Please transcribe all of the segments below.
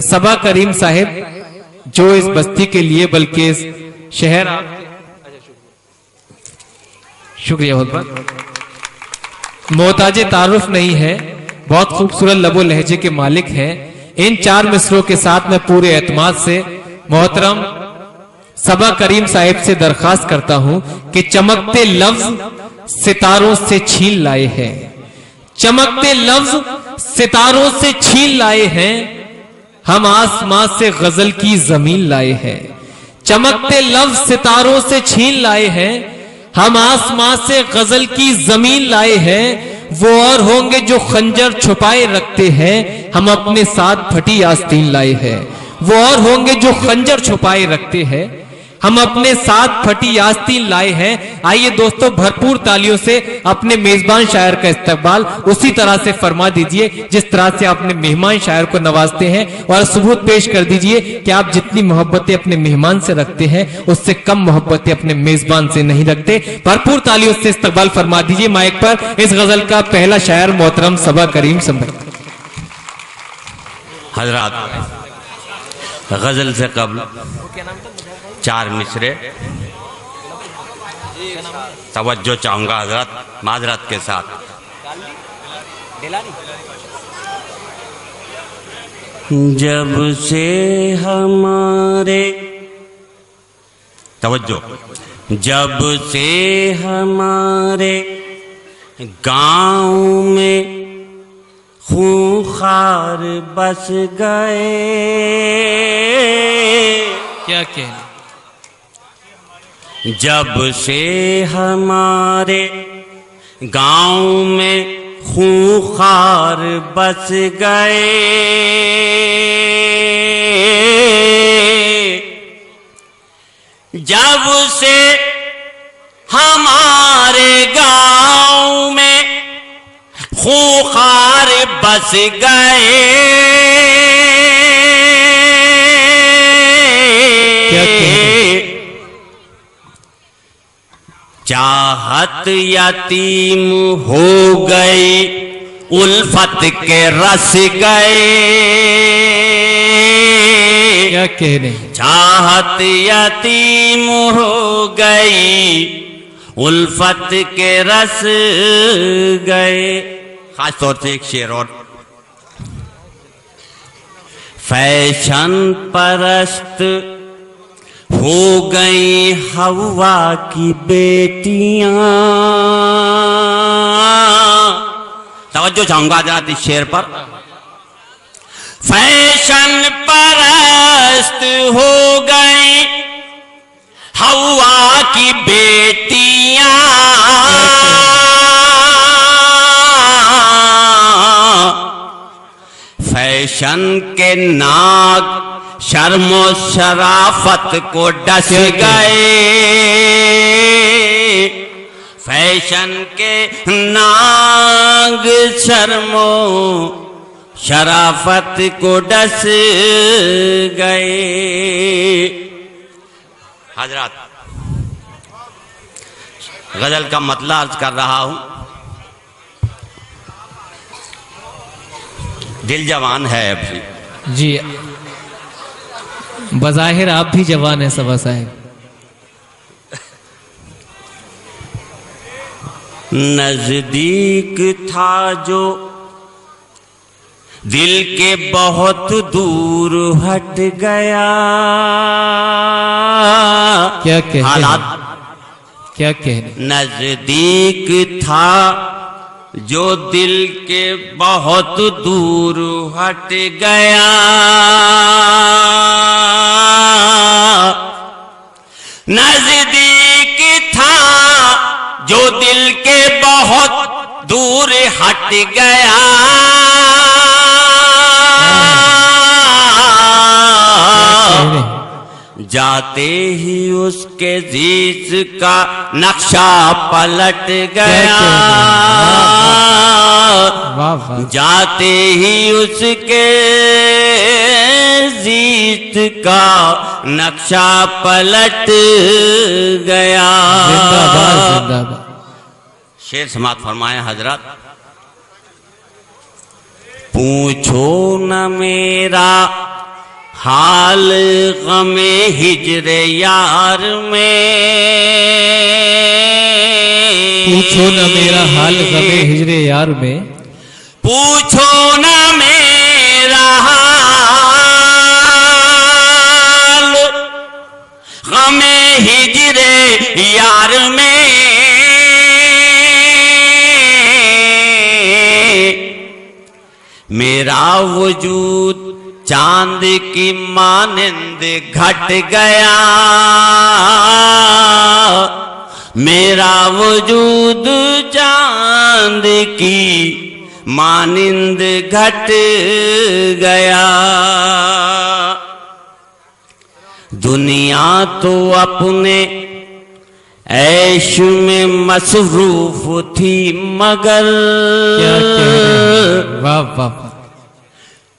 سبا کریم صاحب، جو اس بستی کے لیے بلکہ اس شہر شکریہ بہت بہت۔ محتاج تعارف نہیں ہے، بہت خوبصورت لب و لہجے کے مالک ہیں۔ ان چار مصروں کے ساتھ میں پورے اعتماد سے محترم سبا کریم صاحب سے درخواست کرتا ہوں کہ چمکتے لفظ ستاروں سے چھین لائے ہیں۔ چمکتے لفظ ستاروں سے چھین لائے ہیں۔ ہم آسمان سے غزل کی زمین لائے ہیں۔ چمکتے لفظ ستاروں سے چھین لائے ہیں۔ ہم آسمان سے غزل کی زمین لائے ہیں۔ وہ اور ہوں گے جو خنجر چھپائے رکھتے ہیں۔ ہم اپنے ساتھ پھٹی آستین لائے ہیں۔ وہ اور ہوں گے جو خنجر چھپائے رکھتے ہیں۔ ہم اپنے ساتھ پھٹی آستین لائے ہیں۔ آئیے دوستو، بھرپور تالیوں سے اپنے میزبان شاعر کا استقبال اسی طرح سے فرما دیجیے، جس طرح سے آپ اپنے مہمان شاعر کو نوازتے ہیں۔ اور ثبوت پیش کر دیجیے کہ آپ جتنی محبتیں اپنے مہمان سے رکھتے ہیں، اس سے کم محبتیں اپنے میزبان سے نہیں رکھتے۔ بھرپور تالیوں سے استقبال فرما دیجیے مائک پر۔ اس غزل کا پہلا شاعر محترم سبا کریم سمبھر حضرات غزل سے قبل چار مصرے۔ توجہ چاہوں گا حضرت معذرت کے ساتھ۔ جب سے ہمارے توجہ۔ جب سے ہمارے گاؤں میں خونخار بس گئے۔ کیا کہنا جب سے ہمارے گاؤں میں خونخار بس گئے، جب سے ہمارے گاؤں میں خونخار بس گئے چاہت یتیم ہو گئی الفت کے رس گئے۔ چاہت یتیم ہو گئی الفت کے رس گئے۔ خاص طور سے ایک شعر اور۔ فیشن پرست ہو گئی ہوا کی بیٹیاں۔ توجہ چاہوں گا حضرات اس شعر پر۔ فیشن پرست ہو گئی ہوا کی بیٹیاں۔ فیشن کے ناگ شرم و شرافت کو ڈس گئے۔ فیشن کے ناگ شرم و شرافت کو ڈس گئے۔ حضرات غزل کا مطلب عرض کر رہا ہوں۔ دل جوان ہے ابھی جی۔ بظاہر آپ بھی جوان ہیں سبا صاحب۔ نزدیک تھا جو دل کے بہت دور ہٹ گیا۔ کیا حالات۔ کیا کہنے نزدیک تھا جو دل کے بہت دور ہٹ گیا۔ جو دل کے بہت دور ہٹ گیا۔ جاتے ہی اس کے زیز کا نقشہ پلٹ گیا۔ جاتے ہی اس کے زیت کا نقشہ پلٹ گیا۔ زندہ زندہ شیر سماعت فرمائے حضرت پوچھو نہ میرا حال غم ہجر یار میں۔ پوچھو نہ میرا حال غم ہجر یار میں۔ پوچھو نہ میرا یار میں میرا وجود چاند کی مانند گھٹ گیا۔ میرا وجود چاند کی مانند گھٹ گیا۔ دنیا تو اپنے عیش میں مصروف تھی مگر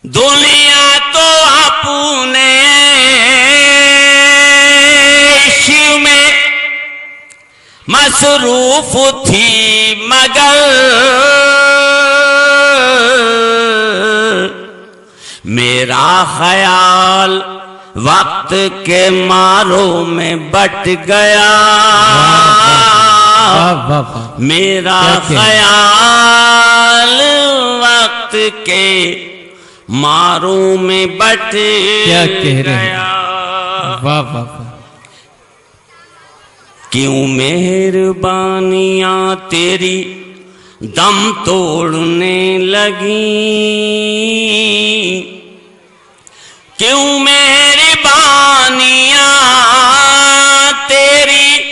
دنیا تو اپنے عیش میں مصروف تھی مگر میرا خیال وقت کے ماروں میں بٹ گیا۔ میرا خیال وقت کے ماروں میں بٹ؟ گیا۔ کیوں مہربانیاں تیری دم توڑنے لگی؟ کیوں مہربانیاں تیری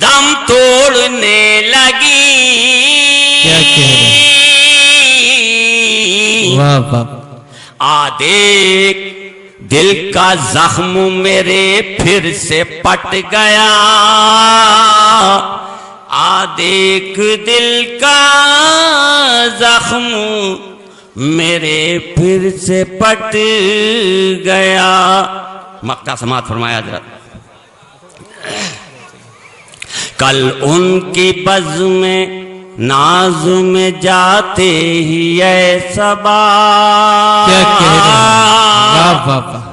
دم توڑنے لگی۔ کیا کہہ رہے واہ واہ واہ۔ آ دیکھ دل کا زخم میرے پھر سے پٹ گیا۔ آ دیکھ دل کا زخم میرے پھر سے پٹ گیا۔ مکہ سماعت فرمایا، حضرت۔ کل ان کی بز میں ناز میں جاتے ہی، اے سبا کیا کہہ رہے ہیں؟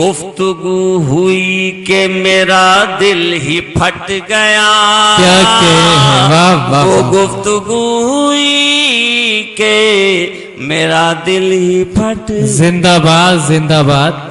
گفتگو ہوئی کہ میرا دل ہی پھٹ گیا۔ کیا وہ گفتگو ہوئی کہ میرا دل ہی پھٹ زندہ باد زندہ باد۔